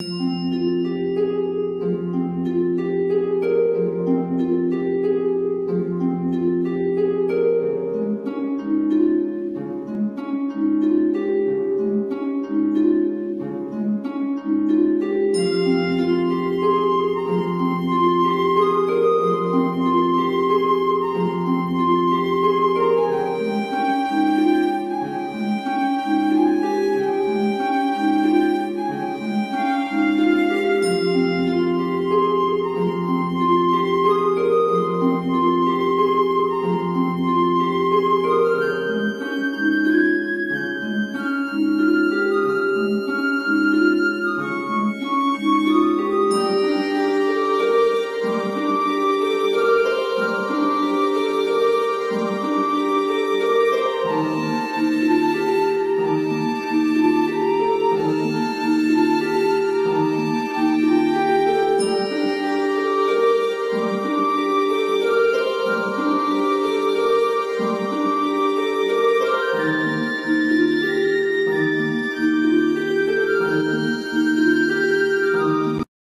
you